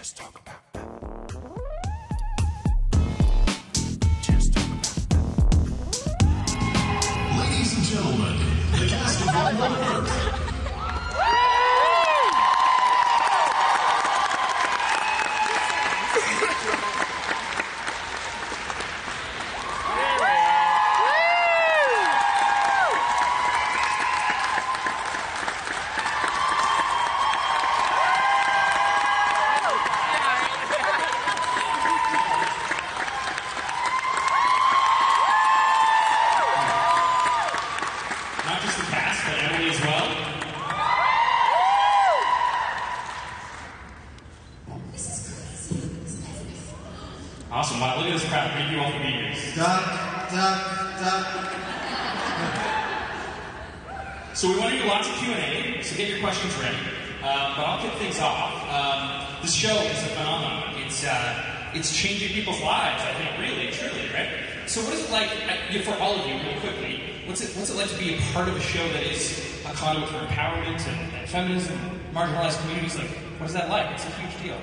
Just talk about that. Just talk about. Ladies and gentlemen, the cast of One on marginalized communities? Like, what is that like? It's a huge deal.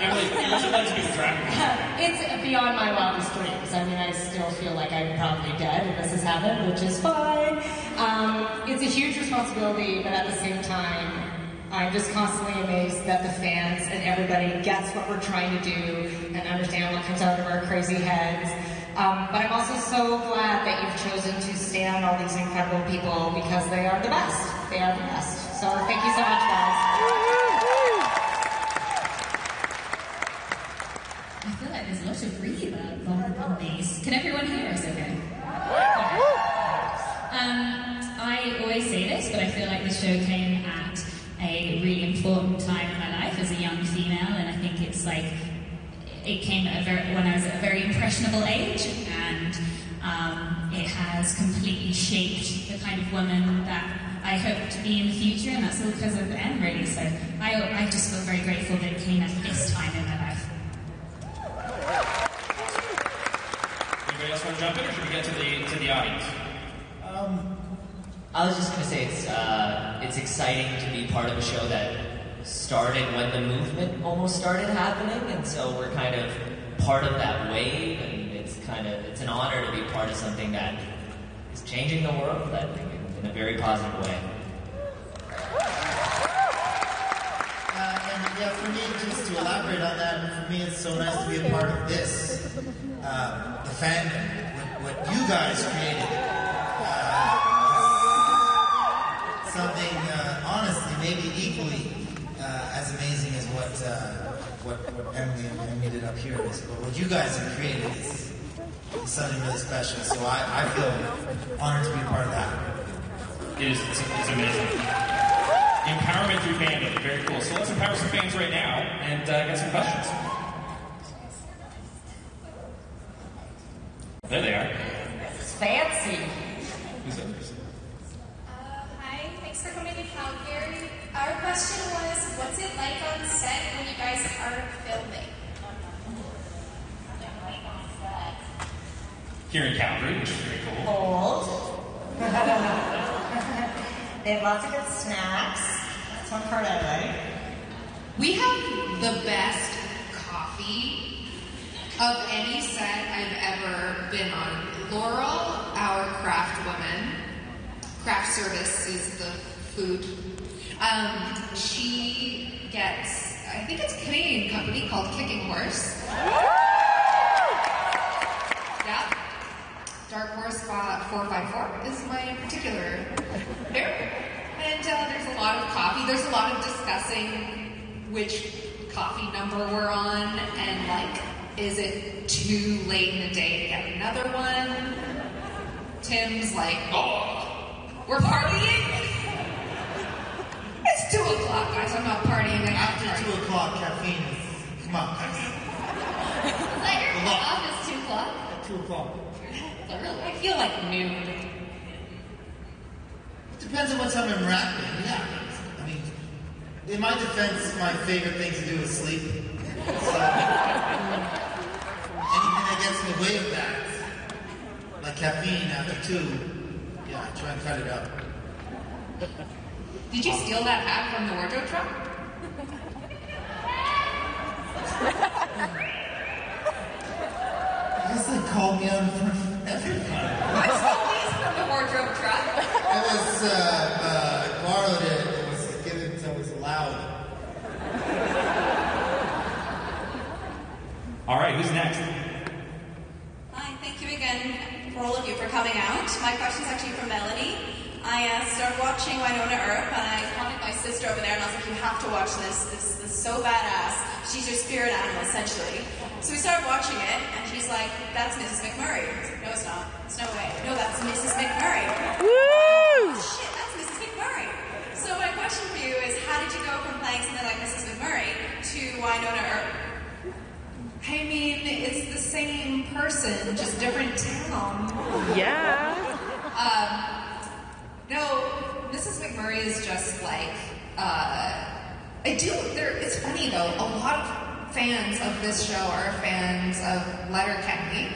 Emily, what's it like to be the drag queen? It's beyond my wildest dreams. I mean, I still feel like I'm probably dead and this has happened, which is fine. Um, it's a huge responsibility, but at the same time, I'm just constantly amazed that the fans and everybody gets what we're trying to do and understand what comes out of our crazy heads. Um, but I'm also so glad that you've chosen to stand all these incredible people because they are the best. They are the best. So thank you so much, guys. I feel like there's a lot of reverb on, on these. Can everyone hear us okay? Um, I always say this, but I feel like the show came at a really important time in my life as a young female, and I think it's like it came at a very, when I was at a very impressionable age, and um, it has completely shaped the kind of woman that I hope to be in the future, and that's all because of them, really. So I, I just feel very grateful that it came at this time in my life. Anybody else want to jump in, or should we get to the, to the audience? I was just gonna say it's uh, it's exciting to be part of a show that started when the movement almost started happening, and so we're kind of part of that wave, and it's kind of it's an honor to be part of something that is changing the world. I think in, a very positive way. Uh, and yeah, for me, just to elaborate on that, for me, it's so nice to be a part of this, um, the fandom, what, what you guys created. Uh, something, uh, honestly, maybe equally uh, as amazing as what, uh, what what Emily and Emily did up here is. But what you guys have created is, is something really special. So I, I feel honored to be a part of that. It is, it's, it's amazing. Empowerment through fandom, very cool. So let's empower some fans right now and uh, get some questions. There they are. It's fancy. Who's that person? Uh, hi, thanks for coming to Calgary. Our question was, what's it like on set when you guys are filming? Here in Calgary, which is pretty cool. Old. they have lots of good snacks. That's one part I like. We have the best coffee of any set I've ever been on. Laurel, our craft woman, craft service is the food. Um, she gets, I think it's a Canadian company called Kicking Horse. Yeah. Dark Horse uh, 454 is my particular pair. And uh, there's a lot of coffee. There's a lot of discussing which coffee number we're on and like, is it too late in the day to get another one? Tim's like, oh, we're partying? O'clock, guys. I'm not partying After after two o'clock, caffeine is, come on, guys. Is that your is 2 o'clock? At two o'clock. I feel like noon. It depends on what time I'm rapping. Yeah. I mean, in my defense, my favorite thing to do is sleep. So, anything that gets in the way of that, like caffeine after two, yeah, I try and cut it out. Did you steal that hat from the wardrobe truck? I guess they called me out in front of everybody. I stole these from the wardrobe truck. I was, uh, uh, borrowed it. It was given to, it was loud. All right, who's next? Hi, thank you again for all of you for coming out. My question is actually from Melanie. I uh, started watching Wynonna Earp, and I contacted my sister over there, and I was like, "You have to watch this. This, this is so badass. She's your spirit animal, essentially." So we started watching it, and she's like, "That's Mrs. McMurray." Like, no, it's not. It's no way. No, that's Mrs. McMurray. Woo! Shit, that's Mrs. McMurray. So my question for you is, how did you go from playing something like Mrs. McMurray to Wynonna Earp? I mean, it's the same person, just different town. Yeah. Um, no, Mrs. McMurray is just like uh, I do. There, it's funny though. A lot of fans of this show are fans of Letterkenny,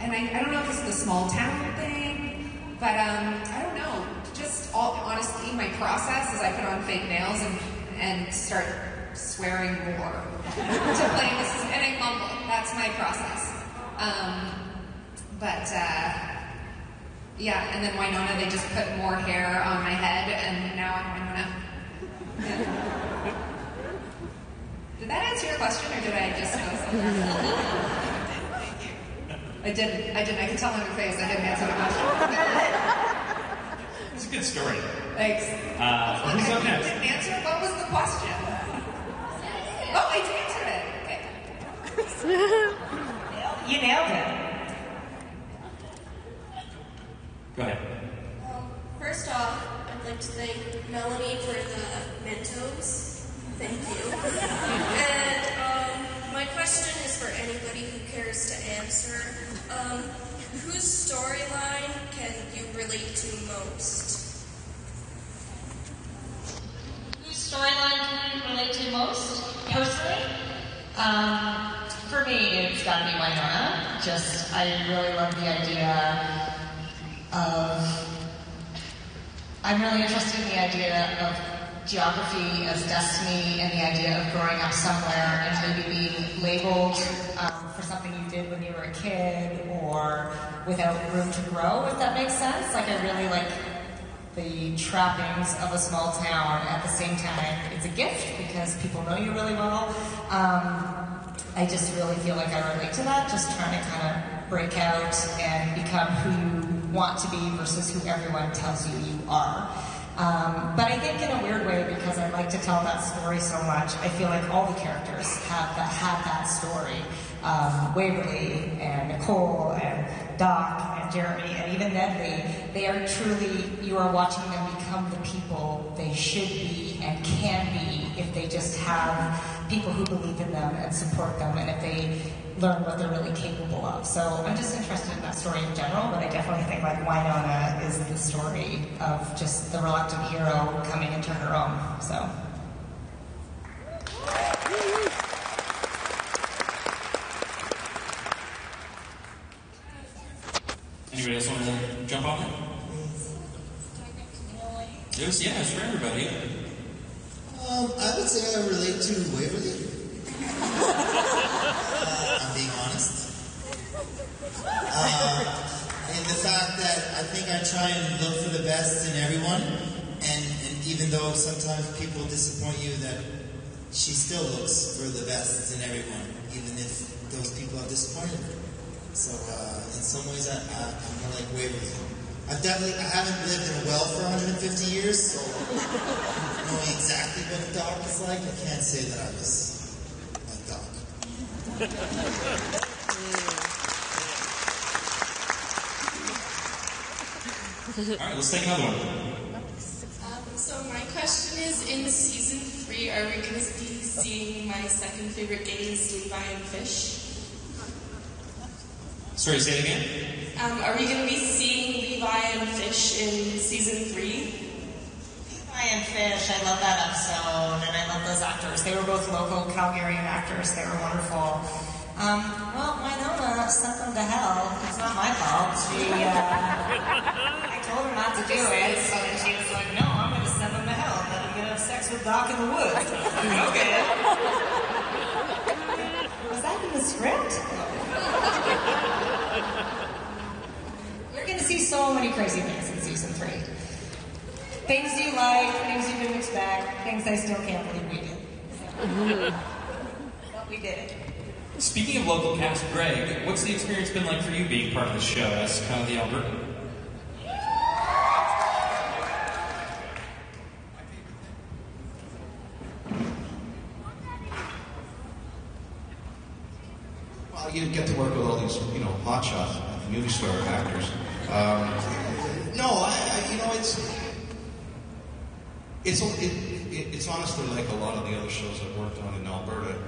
and I, I don't know if it's the small town thing, but um, I don't know. Just all, honestly, my process is I put on fake nails and and start swearing more to play Mrs. and I mumble. That's my process. Um, but. Uh, yeah, and then Wynonna, they just put more hair on my head, and now I'm Wynonna. Yeah. Did that answer your question, or did I just go somewhere? I didn't. I didn't. I can tell on your face I didn't answer the question. It's a good story. Thanks. Uh, who's up next? didn't answer. What was the question? Oh, I answered it. Okay. You nailed it. Go ahead. Um, first off, I'd like to thank Melanie for the Mentos. Thank you. and um, my question is for anybody who cares to answer. Um, whose storyline can you relate to most? Whose storyline can you relate to most, personally? Um, for me, it's got to be Wynonna. Just, I really love the idea of. I'm really interested in the idea of geography as destiny and the idea of growing up somewhere and maybe being labeled um, for something you did when you were a kid or without room to grow, if that makes sense. Like, I really like the trappings of a small town. At the same time, it's a gift because people know you really well. Um, I just really feel like I relate to that, just trying to kind of break out and become who you want to be versus who everyone tells you you are. Um, but I think in a weird way, because I like to tell that story so much, I feel like all the characters have that have that story. Um, Waverly and Nicole and Doc and Jeremy and even Nedley, they are truly, you are watching them become the people they should be and can be if they just have people who believe in them and support them and if they learn what they're really capable of. So I'm just interested in that story in general, but I definitely think like Wynonna is the story of just the reluctant hero coming into her own. So. Anybody else want to jump on it? Yes, yeah, it's for everybody. Would say I relate to Waverly. uh, I'm being honest. Uh, in the fact that I think I try and look for the best in everyone, and, and even though sometimes people disappoint you, that she still looks for the best in everyone, even if those people have disappointed her. So uh, in some ways, I, I, I'm more like Waverly. I've definitely I haven't lived in a well for 150 years, so knowing exactly what a dog is like, I can't say that I was a dog. All right, let's take another one. Um, so my question is, in season three, are we going to be seeing my second favorite gays, Levi and Fish? Sorry, say it again. Um, are we going to be seeing Levi and Fish in season three? Fish, I love that episode, and I love those actors. They were both local Calgarian actors. They were wonderful. Um, well, Wynonna sent them to hell. It's not my fault. She, uh, I told her not to do it, and she was like, "No, I'm going to send them to hell." Then I'm going to have sex with Doc in the woods. okay. Was that in the script? You're going to see so many crazy things in season three. Things you like, things you didn't expect, things I still can't believe we did. but we did it. Speaking of local cast, Greg, what's the experience been like for you being part of the show as kind of the Albertan? Well, you get to work with all these, you know, hotshot movie star actors. Um, no, I, I, you know, it's it's it, it, it's honestly like a lot of the other shows I've worked on in Alberta.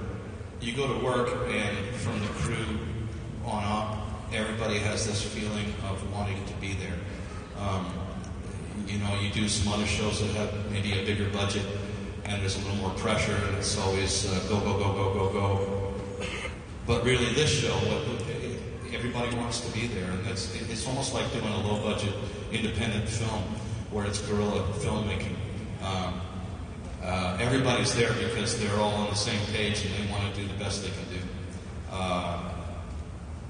You go to work, and from the crew on up, everybody has this feeling of wanting to be there. Um, you know, you do some other shows that have maybe a bigger budget, and there's a little more pressure, and it's always uh, go, go, go, go, go, go. But really, this show, everybody wants to be there, and it's, it's almost like doing a low-budget independent film where it's guerrilla filmmaking. Um, uh, everybody's there because they're all on the same page and they want to do the best they can do. Uh,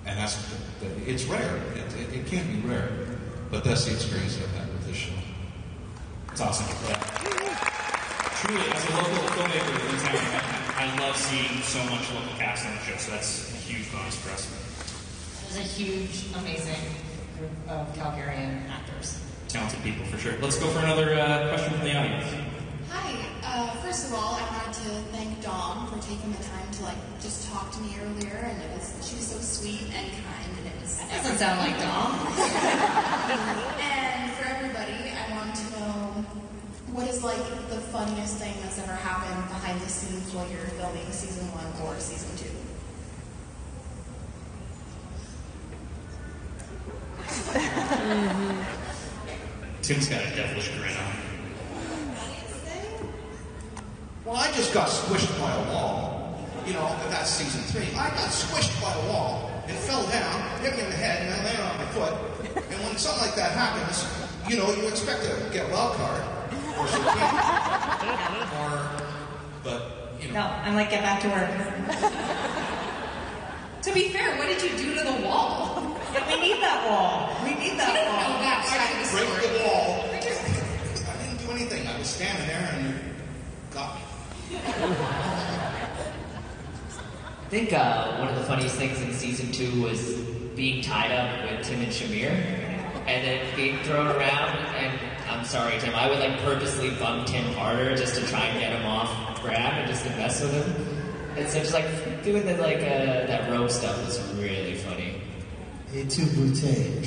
and that's it's rare. It, it, it can be rare, but that's the experience I've had with this show. It's awesome. Yeah. Truly, as a local filmmaker in town, I, I love seeing so much local cast on the show, so that's a huge bonus for us. There's a huge, amazing group of Calgarian actors. Talented people, for sure. Let's go for another uh, question from the audience. Hi. Uh, first of all, I wanted to thank Dom for taking the time to like just talk to me earlier, and it was she was so sweet and kind, and it was. That doesn't sound like Dom. and for everybody, I wanted to know what is like the funniest thing that's ever happened behind the scenes while you're filming season one or season two. Tim's got a devilish grin on. Well, I just got squished by a wall. You know, that's season three. I got squished by a wall. It fell down, hit me in the head, and I landed on my foot. And when something like that happens, you know, you expect to get a wild card. Or something. or, but, you know. No, I'm like, get back to work. To be fair, what did you do to the wall? Yeah, we need that wall. We need that We don't wall. know that part of the break the wall. I didn't do anything. I was standing there and you got me. I think uh, one of the funniest things in season two was being tied up with Tim and Shamier, and then being thrown around. And I'm sorry, Tim, I would like purposely bump Tim harder just to try and get him off grab and just to mess with him. And so just like doing the like uh, that rope stuff was really funny. Et tu bouteille.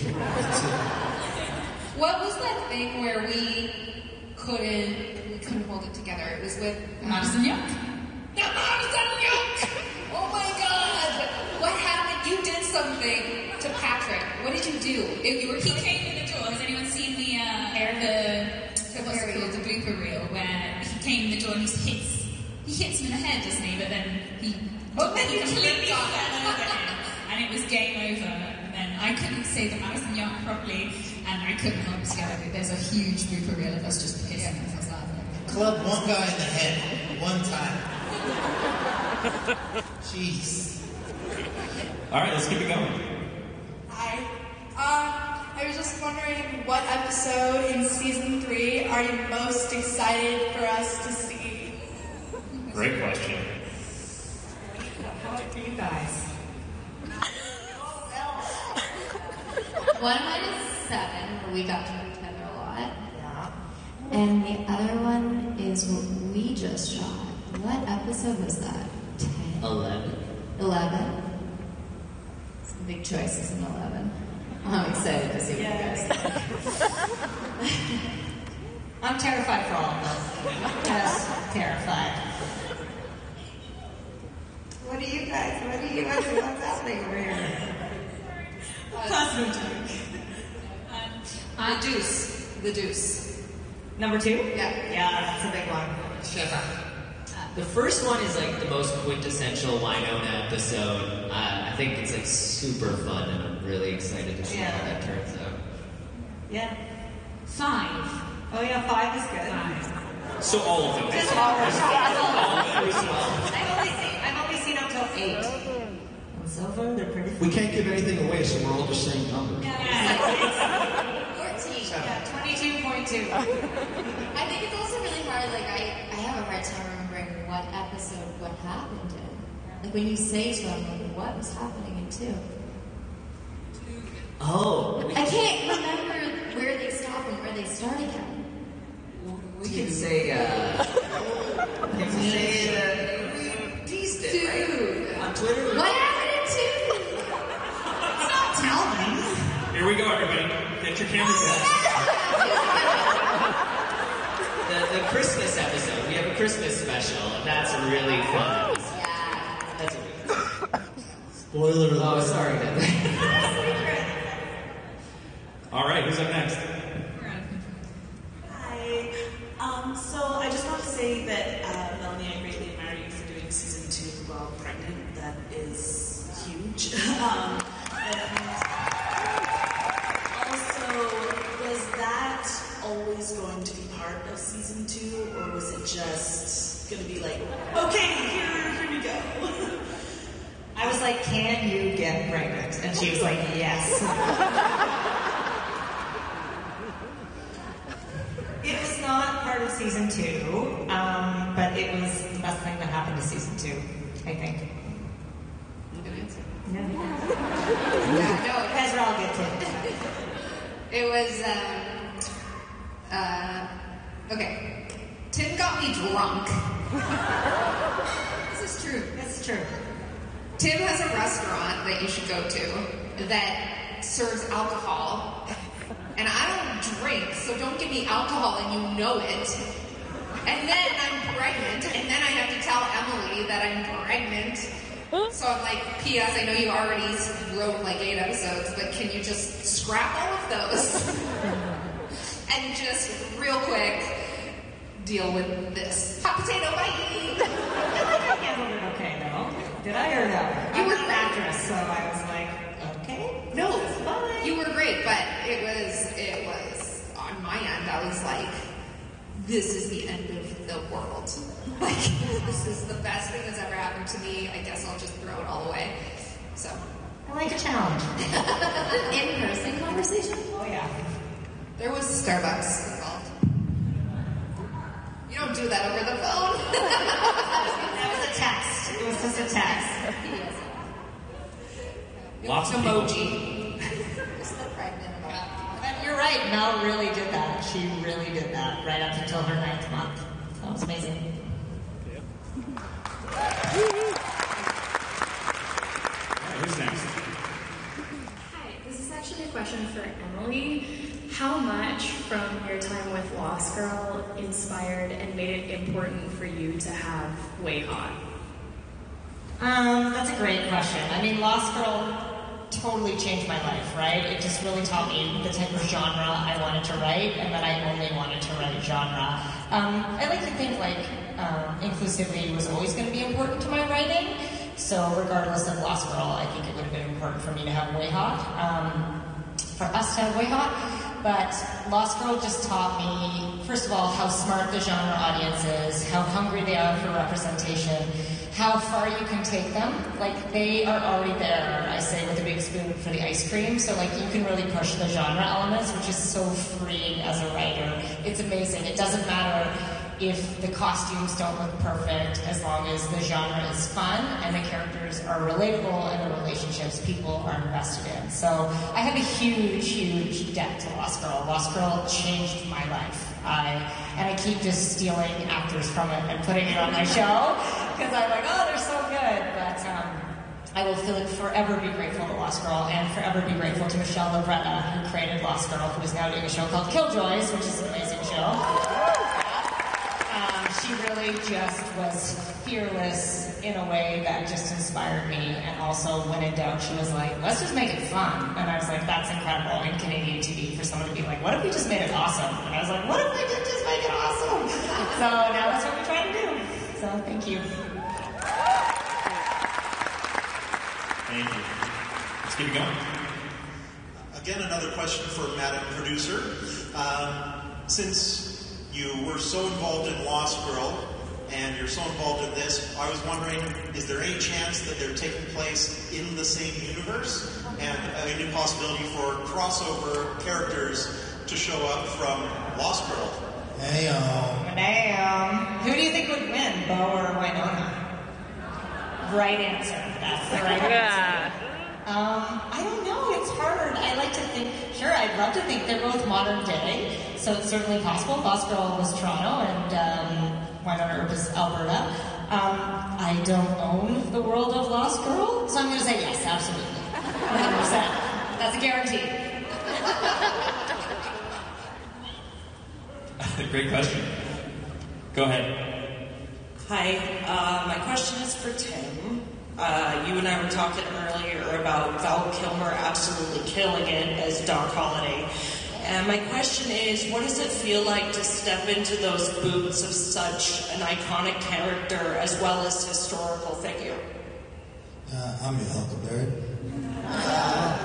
What was that thing where we couldn't we couldn't hold it together? It was with Madison Young. The Madison Young! Oh my god! What happened? You did something to Patrick. What did you do? If you were He came in the door. Has anyone seen the uh, the what's it called the blooper reel where he came in the door and he hits he hits him in the head, doesn't he? But then he Oh, then he you completely flipped on fell over him, and it was game over. And then I couldn't say the Madison Young properly, and I couldn't hold it together. There's a huge group of reel of us just pissing ourselves laughing. Club one guy in the head, one time. Jeez. All right, let's keep it going. Hi. Um, I was just wondering what episode in season three are you most excited for us to see? Great question. How about you guys? One of mine is seven, where we got to work together a lot. Yeah. And the other one is what we just shot. What episode was that? Ten? Eleven. Eleven? Some big choices in eleven. I'm excited to see what you guys. I'm terrified for all of them. Just terrified. What do you guys, what do you guys, what's happening over here? Plasma the deuce. The deuce. Number two? Yeah. Yeah, that's a big one. The first one is like the most quintessential Wynonna episode. Uh, I think it's like super fun, and I'm really excited to see Yeah. how that turns out. Yeah. Five. Oh yeah, five is good. So all of them. Just all of them. All of them as well. I've only seen, I've only seen up till eight. And so far, they're pretty We can't give anything away, so we're all just saying numbers. 14. Yeah, 22.2. I think it's also really hard. Like I, I have a hard time remembering what episode what happened in. Like when you say to them, like, what was happening in two? Oh, I can't remember where they stop and where they start again. we can say, uh, we can say, uh, we teased it, right? On Twitter. What happened in two? Stop telling me. Here we go, everybody. Get your cameras out. The, the Christmas episode. We have a Christmas special, and that's really fun. That's what we Spoiler Oh, sorry. Then. All right, who's up next? Hi. Um, so I just want to say that uh, Melanie, I greatly admire you for doing season two while pregnant. That is huge. um, and also, was that always going to be part of season two, or was it just going to be like, okay, here, here we go? I was like, can you get pregnant? And she was like, yes. It was not part of season two, um, but it was the best thing that happened to season two, I think. Yeah, yeah no, guys are all good too. It was, um, uh, okay. Tim drunk. this is true. This is true. Tim has a restaurant that you should go to that serves alcohol. And I don't drink, so don't give me alcohol and you know it. And then I'm pregnant, and then I have to tell Emily that I'm pregnant. So I'm like, P.S. I know you already wrote like eight episodes, but can you just scrap all of those? and just real quick deal with this. Hot potato, bye! I feel like I handled it okay though. Did I or no? You were an actress, so I was like, okay. No, it's fine. you were great, but it was it was on my end. I was like, this is the end of the world. Like this is the best thing that's ever happened to me. I guess I'll just throw it all away. So I like a challenge. In-person conversation? Oh yeah. there was Starbucks. You don't do that over the phone. That was a text. It was just a text. Lots of emoji. It's the pregnant about. But you're right. Mel really did that. She really did that right up until her ninth month. That was amazing. All right, who's next? Hi, this is actually a question for Emily. How much from your time with Lost Girl inspired and made it important for you to have WayHaught? Um, that's a great question. I mean, Lost Girl totally changed my life, right? It just really taught me the type of genre I wanted to write, and that I only wanted to write genre. Um, I like to think like um, inclusivity was always going to be important to my writing. So regardless of Lost Girl, I think it would have been important for me to have WayHaught. Um, for us to have WayHaught. But Lost Girl just taught me, first of all, how smart the genre audience is, how hungry they are for representation, how far you can take them. Like, they are already there, I say, with a big spoon for the ice cream. So, like, you can really push the genre elements, which is so freeing as a writer. It's amazing. It doesn't matter if the costumes don't look perfect, as long as the genre is fun and the characters are relatable and the relationships people are invested in. So I have a huge, huge debt to Lost Girl. Lost Girl changed my life. I and I keep just stealing actors from it and putting it on my show because I'm like, oh, they're so good. But um, I will feel forever be grateful to Lost Girl and forever be grateful to Michelle Lovretta, who created Lost Girl, who is now doing a show called Killjoys, which is an amazing show. She really just was fearless in a way that just inspired me. And also, when in doubt, she was like, let's just make it fun. And I was like, that's incredible in Canadian TV for someone to be like, what if we just made it awesome? And I was like, what if we did just make it awesome? So now that's what we're trying to do. So thank you. Thank you. Let's keep it going. Again, another question for Madam Producer. Um, since You were so involved in Lost Girl, and you're so involved in this. I was wondering, is there any chance that they're taking place in the same universe, and any possibility for crossover characters to show up from Lost Girl? Hey, um, Damn. Who do you think would win, Bo or Wynonna? Right answer. That's the right answer. Um, I don't know. It's hard. I like to think. Sure, I'd love to think they're both modern day, so it's certainly possible. Lost Girl was Toronto, and um, Wynonna Earp is Alberta. Um, I don't own the world of Lost Girl, so I'm going to say yes, absolutely, 100%. That's a guarantee. Great question. Go ahead. Hi, uh, my question is for Tim. Uh, you and I were talking earlier about Val Kilmer absolutely killing it as Doc Holliday. And my question is, what does it feel like to step into those boots of such an iconic character as well as historical figure? Uh, I'm your Huckleberry. Uh,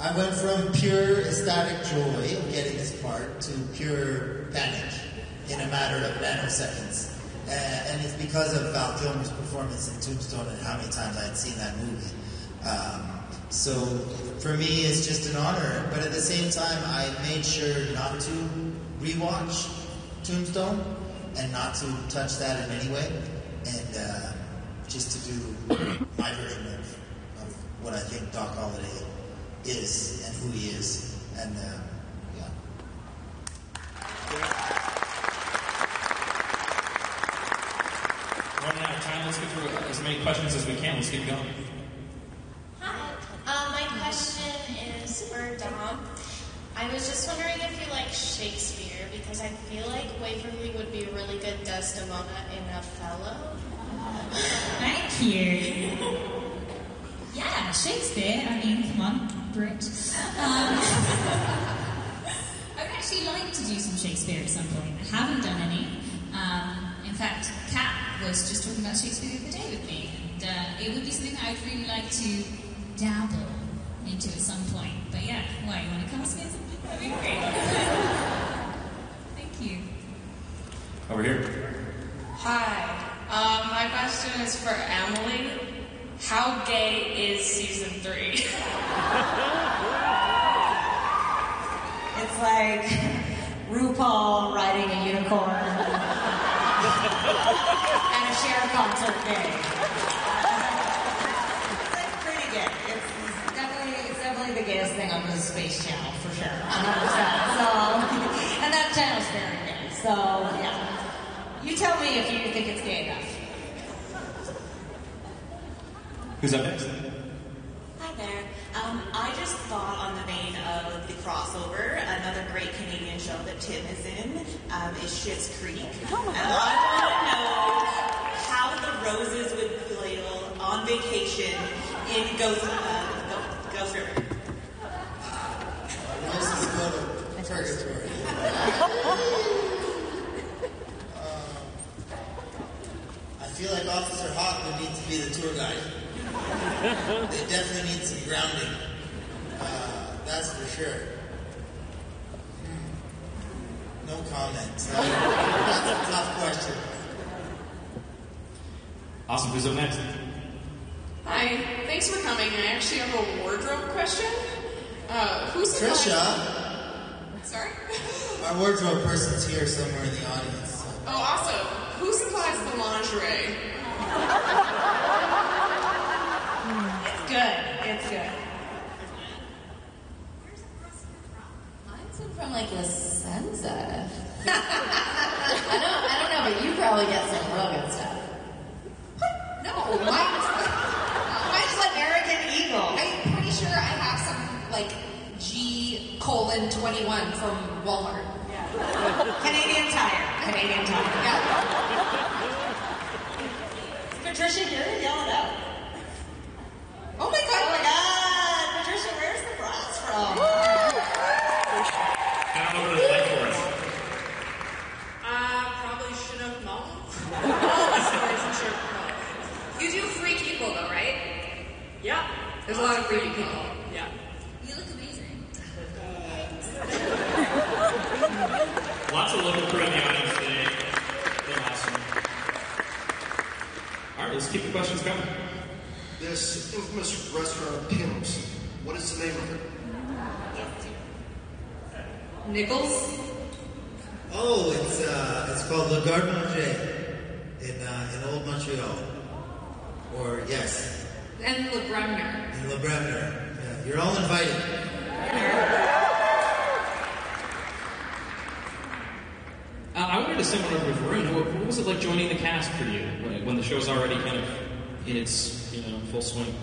I went from pure ecstatic joy getting this part to pure panic in a matter of nanoseconds. Uh, and it's because of Val Kilmer's performance in Tombstone and how many times I had seen that movie. Um, so for me, it's just an honor. But at the same time, I made sure not to rewatch Tombstone and not to touch that in any way, and uh, just to do my version of, of what I think Doc Holliday is and who he is. And uh, yeah. Running out of time. Let's get through as many questions as we can. Let's keep going. Hi. Um, my question is for Dom. I was just wondering if you like Shakespeare because I feel like Waverly would be a really good Desdemona in Othello. Thank you. Yeah, Shakespeare. I mean, come on, Brit. Um, I would actually like to do some Shakespeare at some point. I haven't done any. Um, in fact, Kat was just talking about Shakespeare the other day with me, and uh, it would be something I would really like to dabble into at some point. But yeah, why? You want to cast me or something? That'd be great. Thank you. Over here. Hi. Um, my question is for Emily. How gay is season three? It's like RuPaul riding a unicorn and a Cher concert day. It's pretty gay. It's, it's definitely it's definitely the gayest thing on the Space Channel for sure. 100%. So, and that channel's very gay. So yeah, you tell me if you think it's gay enough. Who's up next? Hi there. Um, I just thought on the vein of the crossover, another great Canadian show that Tim is in um, is Schitt's Creek. Oh and I want to know how the roses would feel on vacation in Ghost, uh, Ghost River. Roses go to purgatory. I feel like Officer Haught would need to be the tour guide. they definitely need some grounding. Uh, that's for sure. Hmm. No comment. Uh, that's a tough question. Awesome. Who's up next? Hi. Thanks for coming. I actually have a wardrobe question. Uh, who supplies- Trisha, Sorry. Our wardrobe person's here somewhere in the audience. Oh, awesome. Who supplies the lingerie? It's good. It's good. Mine's in from like La Senza. I don't, I don't know, but you probably get some real good stuff. No, mine's, mine's like American Eagle. I'm pretty sure I have some like G colon 21 from Walmart. Canadian Tire. Canadian Tire. Yeah. Patricia here, it out. Oh my god. Oh my god. Patricia, where's the bras from? Down over to the left for us. Uh, probably Chinook Mountain. All the stores in Chinook Mountain. You do free people though, right? Yeah. There's a lot of free people. Yeah. You look amazing. Lots of local let's keep the questions coming. This infamous restaurant, Kim's, what is the name of it? Nichols? Oh, it's uh, it's called Le Garde Manger in uh, in Old Montreal. Or yes, And Le Bremner. in Le Bremner. Yeah, you're all invited. Uh, I wanted to send one over to Varun. What, what was it like joining the cast for you when, when the show's already kind of in its you know full swing?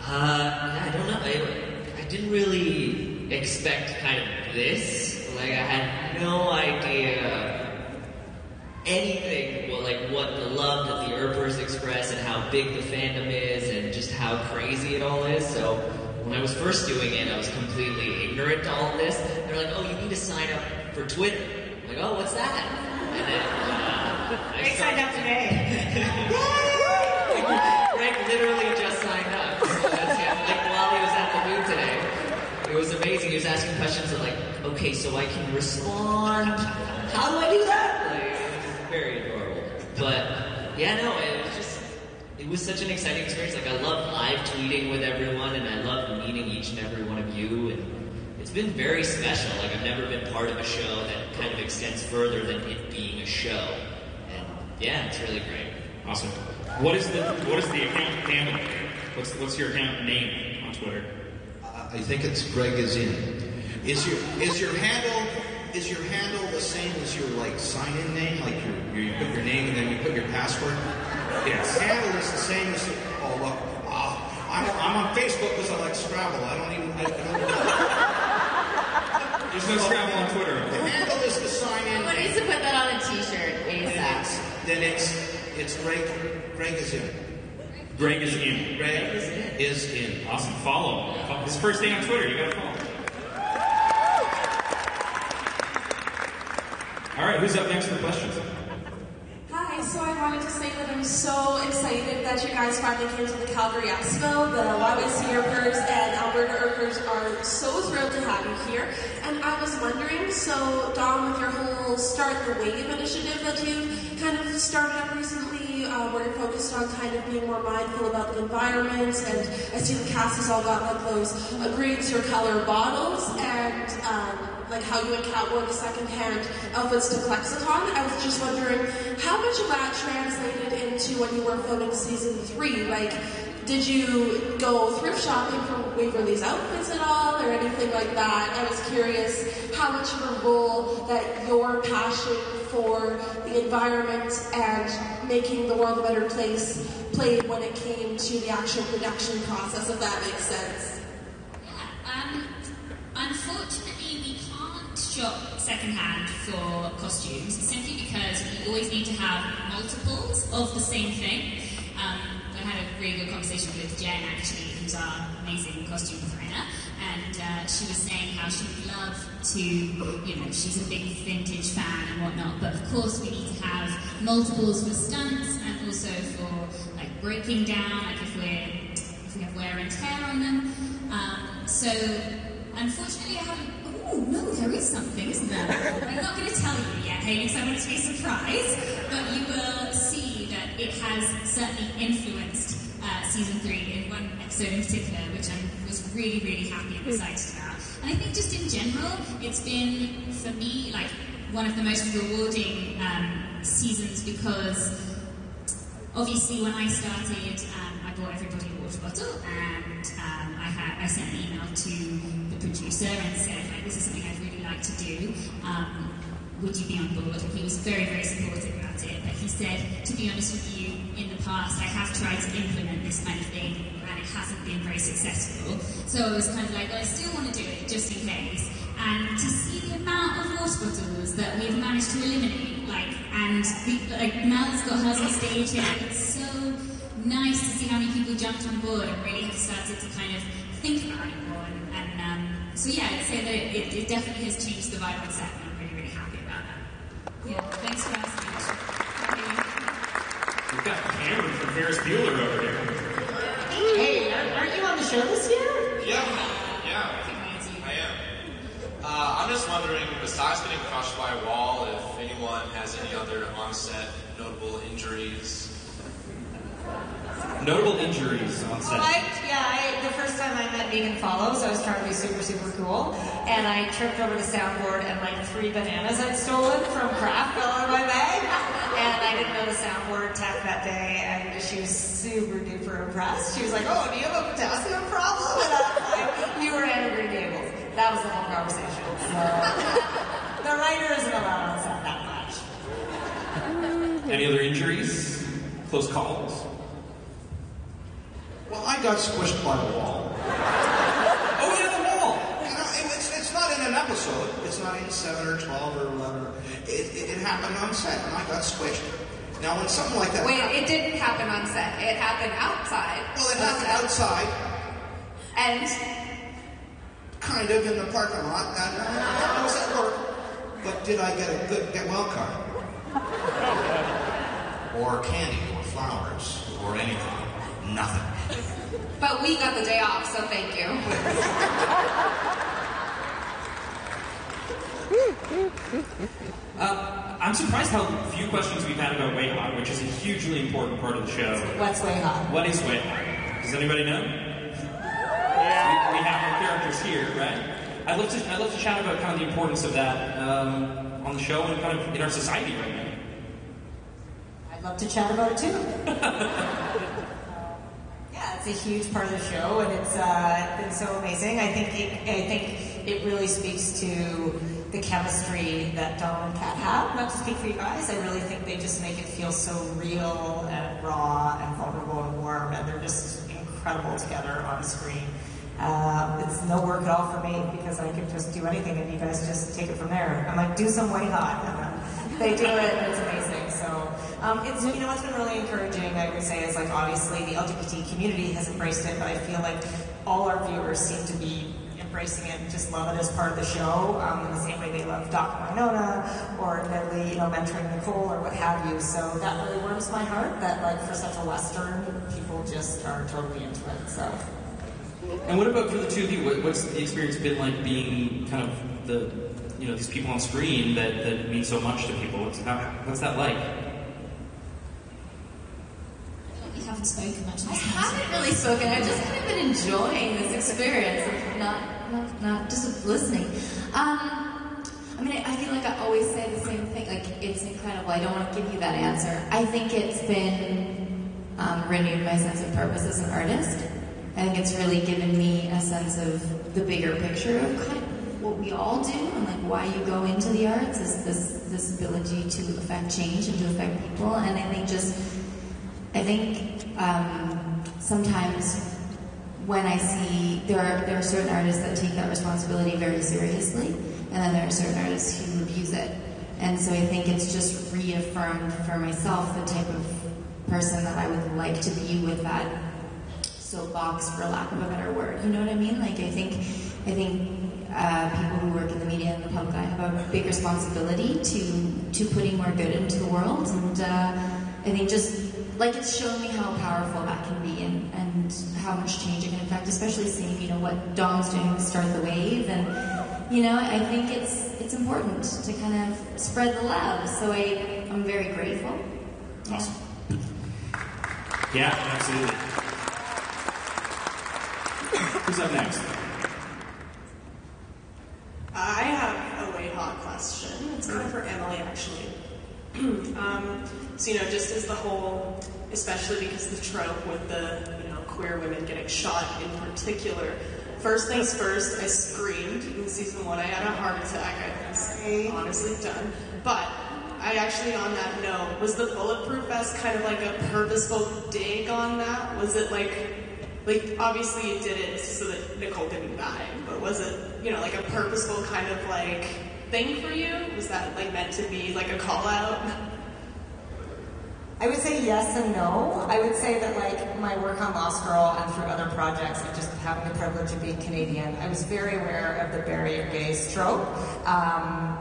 Uh, I don't know. I, I didn't really expect kind of this. Like, I had no idea anything, well, like what the love that the Earpers express and how big the fandom is and just how crazy it all is. So when I was first doing it, I was completely ignorant to all of this. They're like, oh, you need to sign up for Twitter. I'm like, oh, what's that? And then uh, I I signed up today. Greg literally just signed up. So that's him. Like while he was at the booth today. It was amazing. He was asking questions of like, okay, so I can respond. How do I do that? Like, it was very adorable. But yeah, no, it was it was such an exciting experience. Like I love live tweeting with everyone and I love meeting each and every one of you and it's been very special. Like I've never been part of a show that kind of extends further than it being a show. And yeah, it's really great. Awesome. What is the what is the account handle? What's what's your account name on Twitter? I think it's Greg is in. Is your is your handle is your handle the same as your like sign in name? Like your, your you put your name and then you put your password. Yes. Handle is the same as oh look. Uh, I'm, I'm on Facebook because I like Scrabble. I don't even. I, I don't There's no Scrabble on Twitter. The handle is the sign in. Someone needs to put that on a t-shirt ASAP. Then it's it's Greg. Greg is in. Greg is in. Greg is in. Awesome. Follow. him. His first day on Twitter. You gotta follow. him. All right. Who's up next for questions? So I wanted to say that I'm so excited that you guys finally came to the Calgary Expo. The YYC Earpers and Alberta Earpers are so thrilled to have you here. And I was wondering, so Dom, with your whole Start the Wave initiative that you kind of started you're focused on kind of being more mindful about the environment, and I see the cast has all got like those agreed to color bottles, and um, like how you and Kat wore the secondhand outfits to ClexaCon. I was just wondering how much of that translated into when you were filming season three. Like, did you go thrift shopping for Waverly's outfits at all, or anything like that? I was curious how much of a role that your passion for the environment and making the world a better place played when it came to the actual production process, if that makes sense. Um, unfortunately, we can't shop secondhand for costumes simply because we always need to have multiples of the same thing. Had a really good conversation with Jen, actually, who's our amazing costume designer, and uh, she was saying how she would love to, you know, she's a big vintage fan and whatnot, but of course we need to have multiples for stunts and also for like breaking down, like if we're if we have wear and tear on them. Um, so unfortunately, I haven't. Oh no, there is something, isn't there? I'm not going to tell you yet, Haley, because I want to be surprised. But you will it has certainly influenced uh, season three in one episode in particular, which I was really, really happy and excited about. And I think just in general, it's been for me like one of the most rewarding um, seasons because obviously when I started, um, I bought everybody a water bottle and um, I, had, I sent an email to the producer and said, like, this is something I'd really like to do. Would you be on board? And he was very, very supportive about it. But he said, to be honest with you, in the past I have tried to implement this kind of thing and it hasn't been very successful. So I was kind of like, well, I still want to do it just in case. And to see the amount of water bottles that we've managed to eliminate, like, and we, like Mel's got hers on stage here, it's so nice to see how many people jumped on board and really have started to kind of think about it more. And, and um, so yeah, I'd say that it, it definitely has changed the vibe on set, and I'm really, really happy. Yeah, thanks for asking. We've got Cameron from Ferris Bueller over here. Hey, aren't aren't you on the show this year? Yeah, yeah, I am. Uh, I'm just wondering, besides getting crushed by a wall, if anyone has any other on-set notable injuries. Notable injuries on set. I, yeah, I, the first time I met Megan Follows, I was trying to be super, super cool, and I tripped over the soundboard and like three bananas I'd stolen from craft fell out of my bag, and I didn't know the soundboard tech that day, and she was super duper impressed. She was like, "Oh, do you have a potassium problem?" And I was like, "You were Anna Green Gables." That was the whole conversation. So the writer isn't allowed on set that much. Any other injuries? Close calls? Well, I got squished by the wall. oh, yeah, the wall. You know, it- it's, it's not in an episode. It's not in seven or twelve or eleven. It, it, it happened on set, and I got squished. Now, when something like that Wait, happens, it didn't happen on set. It happened outside. well, it happened set. outside, And kind of in the parking lot. And I was at work, but did I get a good get well card? or candy, or flowers, or anything? Nothing. But we got the day off, so thank you. Uh, I'm surprised how few questions we've had about WayHaught, which is a hugely important part of the show. What's WayHaught? What is WayHaught? Does anybody know? Yeah. We, we have our characters here, right? I'd love to. I'd love to chat about kind of the importance of that um, on the show and kind of in our society right now. I'd love to chat about it too. it's a huge part of the show, and it's uh, been so amazing. I think it, I think it really speaks to the chemistry that Dom and Kat have. Not to speak for you guys, I really think they just make it feel so real and raw and vulnerable and warm, and they're just incredible together on screen. Uh, it's no work at all for me because I can just do anything and you guys just take it from there. I'm like, do some WayHaught. They do it and it's amazing. Um, it's, you know, what's been really encouraging, I would say, is like obviously the LGBT community has embraced it, but I feel like all our viewers seem to be embracing it and just love it as part of the show um, in the same way they love Doc Wynonna or Natalie, you know, mentoring Nicole or what have you. So that really warms my heart that like for such a Western, people just are totally into it. So. And what about for the two of you? What, what's the experience been like being kind of the, you know, these people on screen that, that mean so much to people? What's, how, what's that like? You haven't spoken much. I haven't really spoken. I've just kind of been enjoying this experience of not, not, not just listening. Um, I mean, I feel like I always say the same thing. Like, it's incredible. I don't want to give you that answer. I think it's been um, renewed my sense of purpose as an artist. I think it's really given me a sense of the bigger picture of kind of what we all do and like why you go into the arts is this this ability to affect change and to affect people. And I think just I think um, sometimes when I see there are there are certain artists that take that responsibility very seriously, and then there are certain artists who abuse it. And so I think it's just reaffirmed for myself the type of person that I would like to be with that soapbox, for lack of a better word. You know what I mean? Like I think I think uh, people who work in the media and the public eye have a big responsibility to to putting more good into the world, and uh, I think just like it's shown me how powerful that can be and, and how much change it can affect, especially seeing, you know, what Dom's doing to start the wave and you know, I think it's it's important to kind of spread the love. So I I'm very grateful. Awesome. Yeah, absolutely. Who's up next? I have a WayHaught question. It's kind of for Emily, actually. um, so, you know, just as the whole, especially because the trope with the, you know, queer women getting shot in particular. First things first, I screamed in season one. I had a heart attack. I was honestly done. But I actually, on that note, was the bulletproof vest kind of like a purposeful dig on that? Was it like like obviously you did it so that Nicole didn't die, but was it you know like a purposeful kind of like thing for you? Was that like meant to be like a call out? I would say yes and no. I would say that like my work on Lost Girl and through other projects and just having the privilege of being Canadian, I was very aware of the Bury Your Gays trope. Um,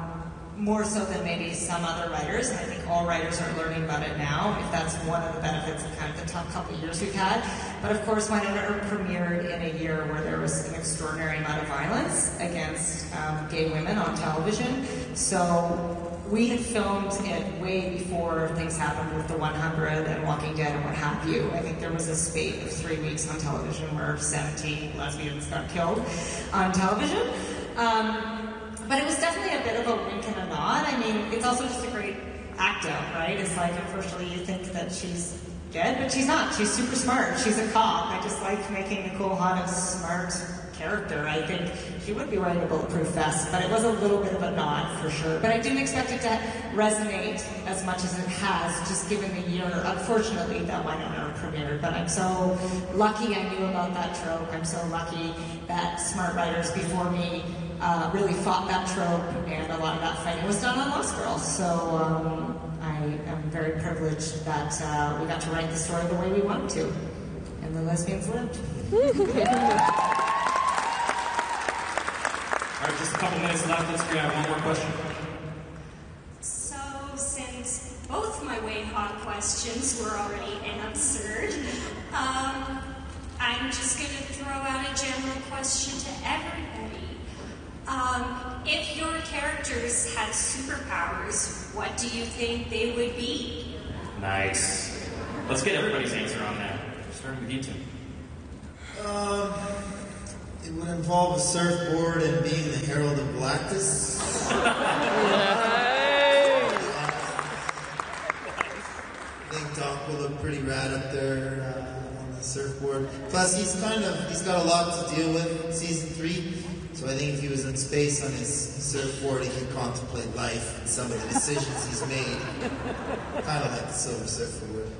more so than maybe some other writers, I think all writers are learning about it now, if that's one of the benefits of kind of the tough couple years we've had. But of course, it premiered in a year where there was an extraordinary amount of violence against um, gay women on television, so we had filmed it way before things happened with the 100 and Walking Dead and what have you. I think there was a spate of three weeks on television where 17 lesbians got killed on television. Um, but it was definitely a bit of a wink and a nod. I mean, it's also just a great act out, right? It's like, unfortunately, you think that she's dead, but she's not. She's super smart. She's a cop. I just like making Nicole Haught a smart character. I think she would be wearing a bulletproof vest, but it was a little bit of a nod for sure. But I didn't expect it to resonate as much as it has, just given the year, unfortunately, that Wynonna premiered. But I'm so lucky I knew about that trope. I'm so lucky that smart writers before me uh, really fought that trope, and a lot of that fighting was done on Lost Girls. So um, I am very privileged that uh, we got to write the story the way we wanted to, and the lesbians lived. All right, just a couple minutes left. Let's grab one more question. So, since both my WayHaught questions were already answered, um, I'm just going to throw out a general question to everybody. Um, if your characters had superpowers, what do you think they would be? Nice. Let's get everybody's answer on that. Starting with you, Tim. Um, it would involve a surfboard and being the Herald of Galactus. I think Doc will look pretty rad up there uh, on the surfboard. Plus, he's kind of he's got a lot to deal with in season three. So I think if he was in space on his surfboard, he could contemplate life and some of the decisions he's made. Kind of like the Silver Surfer would.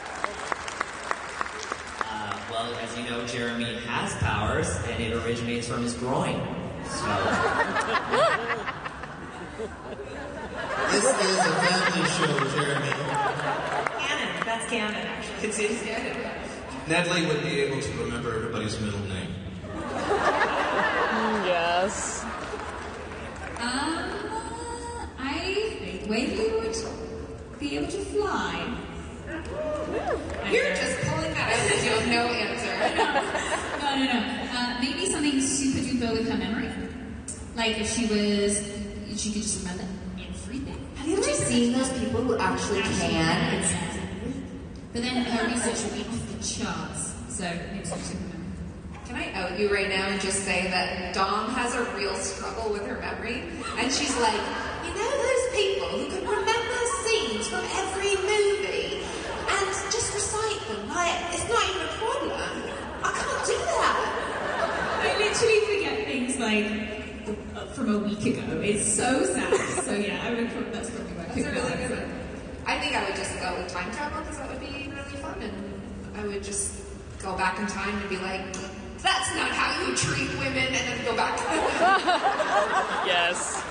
Uh, well, as you know, Jeremy has powers, and it originates from his groin. So, This is a family show, Jeremy. Canon. That's canon, actually. It's in Natalie would be able to remember everybody's middle name. yes. Um, I maybe would be able to fly. You're just pulling that out because you have no answer. no, no, no. Uh, maybe something super duper with her memory. Like if she was, she could just remember everything. Have you ever seen those people who actually can? It's But then her research would be off the charts. So maybe super memory. Can I out you right now and just say that Dom has a real struggle with her memory? And she's like, you know I can't do that. I literally forget things like uh, from a week ago. It's so sad. so yeah, I would. Probably, that's probably my That's pick. a really good one. I think I would just go with time travel because that would be really fun. And I would just go back in time and be like, that's not how you treat women, and then go back. yes.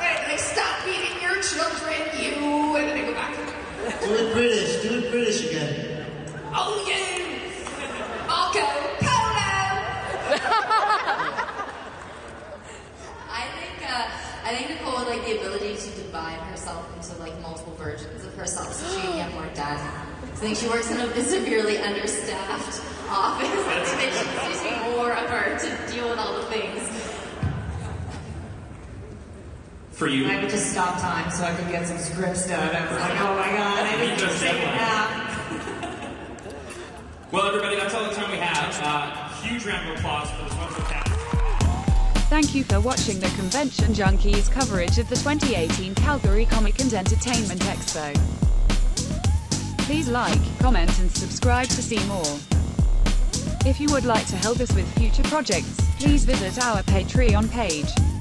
Hey, like, stop beating your children, you, and then I go back. Do it British. Do it I think Nicole would like the ability to divide herself into like multiple versions of herself, so she can get more done. So I think she works in a severely understaffed office. I think she needs to be more of her to deal with all the things. For you. I would just stop time so I could get some scripts done. I was like, oh my god, I need to just take a nap. Well, everybody, that's all the time we have. Uh, huge round of applause for this wonderful cast. Thank you for watching the Convention Junkies coverage of the 2018 Calgary Comic and Entertainment Expo. Please like, comment and subscribe to see more. If you would like to help us with future projects, please visit our Patreon page.